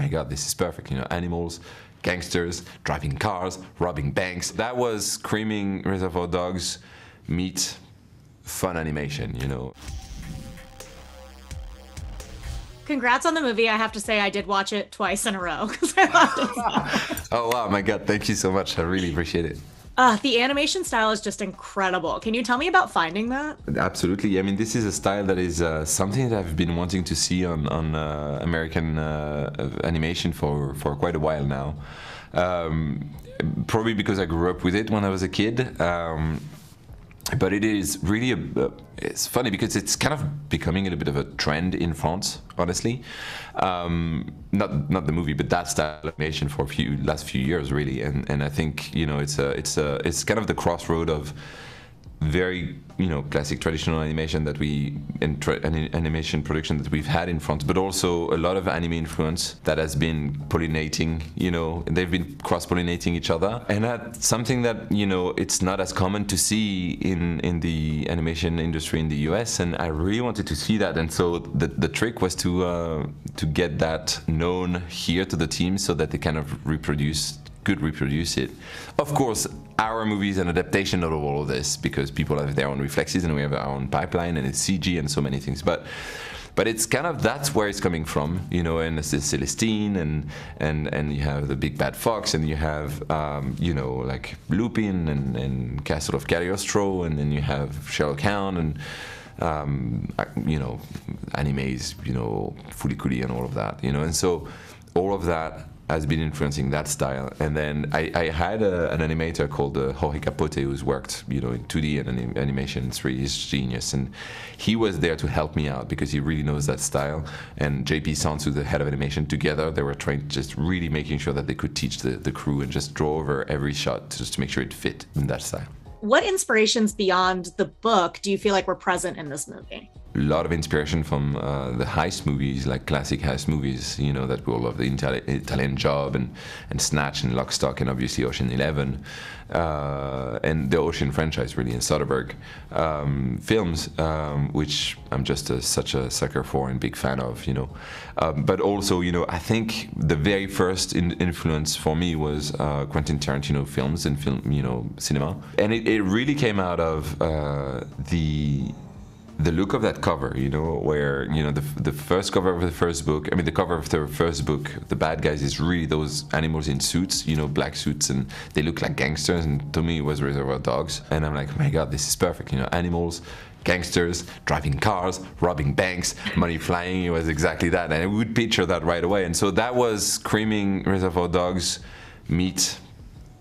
my god, this is perfect. You know, animals, gangsters, driving cars, robbing banks. That was screaming Reservoir Dogs meet fun animation. You know. Congrats on the movie. I have to say, I did watch it twice in a row because I loved it. oh wow, my god! Thank you so much. I really appreciate it. Uh, the animation style is just incredible. Can you tell me about finding that? Absolutely. I mean, this is a style that is uh, something that I've been wanting to see on on uh, American uh, animation for for quite a while now. Um, probably because I grew up with it when I was a kid. Um, but it is really a, it's funny because it's kind of becoming a bit of a trend in France, honestly. Um, not not the movie, but that style of animation for a few last few years, really. And and I think you know it's a it's a it's kind of the crossroad of very you know classic traditional animation that we and animation production that we've had in France, but also a lot of anime influence that has been pollinating. You know, they've been cross pollinating each other, and that's something that you know it's not as common to see in in the animation industry in the US. And I really wanted to see that, and so the the trick was to uh, to get that known here to the team so that they kind of reproduce could reproduce it. Of course, our movie is an adaptation of all of this because people have their own reflexes and we have our own pipeline and it's CG and so many things. But but it's kind of that's where it's coming from, you know. And it's Celestine, and and and you have the big bad fox, and you have um, you know like Lupin and, and Castle of Cagliostro, and then you have Sherlock Hound and. Um, you know, animes, you know, Cooly and all of that, you know, and so all of that has been influencing that style. And then I, I had a, an animator called uh, Jorge Capote who's worked, you know, in 2D and anim animation. It's really his genius, and he was there to help me out because he really knows that style. And JP who's the head of animation, together they were trying just really making sure that they could teach the, the crew and just draw over every shot just to make sure it fit in that style. What inspirations beyond the book do you feel like were present in this movie? A lot of inspiration from uh, the heist movies, like classic heist movies, you know, that we all love, the Itali Italian Job and, and Snatch and Lock, Stock and obviously Ocean Eleven, uh, and the Ocean franchise really, and Soderbergh um, films, um, which I'm just a, such a sucker for and big fan of, you know. Um, but also, you know, I think the very first in influence for me was uh, Quentin Tarantino films and film, you know, cinema, and it, it really came out of uh, the the look of that cover, you know, where you know the the first cover of the first book. I mean, the cover of the first book, the bad guys is really those animals in suits, you know, black suits, and they look like gangsters. And to me, it was Reservoir Dogs, and I'm like, my god, this is perfect. You know, animals, gangsters, driving cars, robbing banks, money flying. It was exactly that, and I would picture that right away. And so that was screaming Reservoir Dogs meet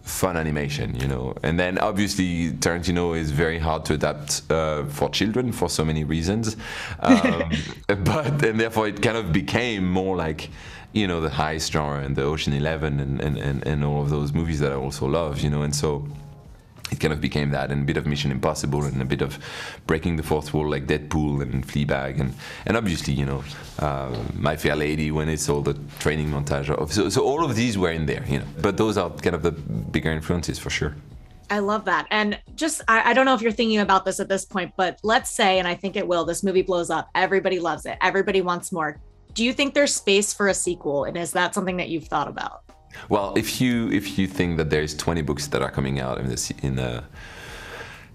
fun animation, you know. And then obviously Tarantino is very hard to adapt uh, for children for so many reasons, um, but and therefore it kind of became more like you know the heist genre and the Ocean Eleven and, and, and, and all of those movies that I also love, you know. And so it kind of became that and a bit of Mission Impossible and a bit of breaking the fourth wall like Deadpool and Fleabag and and obviously you know uh, My Fair Lady when it's all the training montage of so, so all of these were in there you know but those are kind of the bigger influences for sure. I love that. And just, I, I, don't know if you're thinking about this at this point, but let's say, and I think it will, this movie blows up. Everybody loves it. Everybody wants more. Do you think there's space for a sequel? And is that something that you've thought about? Well, if you if you think that there's 20 books that are coming out in the in the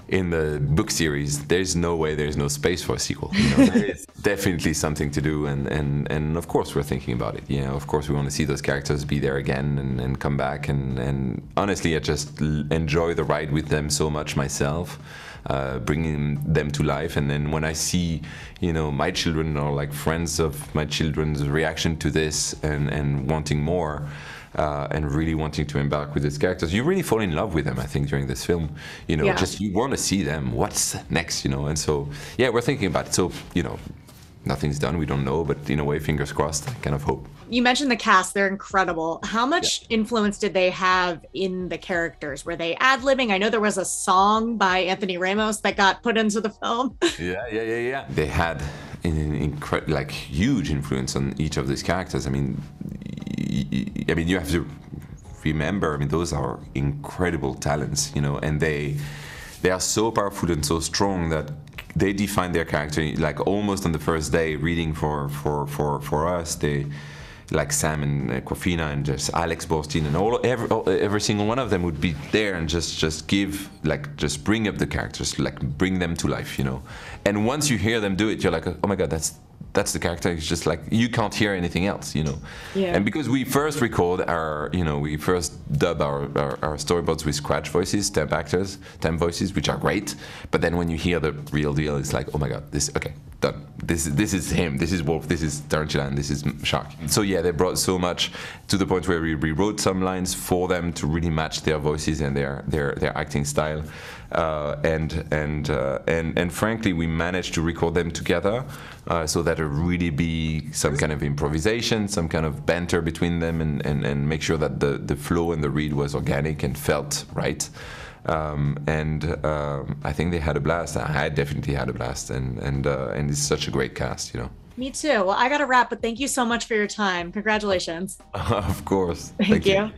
in the book series, there's no way there's no space for a sequel. You know, there is definitely something to do, and, and, and of course we're thinking about it. You know, of course we want to see those characters be there again and, and come back. And, and honestly, I just enjoy the ride with them so much myself, uh, bringing them to life. And then when I see, you know, my children or like friends of my children's reaction to this and, and wanting more uh, and really wanting to embark with these characters. You really fall in love with them, I think, during this film. You know, yeah. just you want to see them. What's next? You know, and so yeah, we're thinking about it. So you know, nothing's done. We don't know, but in a way, fingers crossed. I kind of hope. You mentioned the cast; they're incredible. How much yeah. influence did they have in the characters? Were they ad libbing? I know there was a song by Anthony Ramos that got put into the film. yeah, yeah, yeah, yeah. They had an incredible, like, huge influence on each of these characters. I mean, I mean, you have to remember. I mean, those are incredible talents, you know, and they they are so powerful and so strong that they define their character like almost on the first day reading for for for for us they like Sam and uh, Awkwafina and just Alex Borstein and all every all, every single one of them would be there and just just give like just bring up the characters like bring them to life you know and once you hear them do it you're like oh my god that's that's the character. It's just like you can't hear anything else, you know. Yeah. And because we first record our, you know, we first dub our, our, our storyboards with scratch voices, temp actors, temp voices, which are great. But then when you hear the real deal, it's like, oh my god, this okay, done. This is this is him. This is Wolf. This is Tarantula. And this is Shark. So yeah, they brought so much to the point where we rewrote some lines for them to really match their voices and their their their acting style. Uh, and and uh, and and frankly, we managed to record them together, uh, so that it really be some kind of improvisation, some kind of banter between them, and, and, and make sure that the, the flow and the read was organic and felt right. Um, and um, I think they had a blast. I definitely had a blast, and and uh, and it's such a great cast, you know. Me too. Well, I got to wrap, but thank you so much for your time. Congratulations. of course. Thank, thank you. you.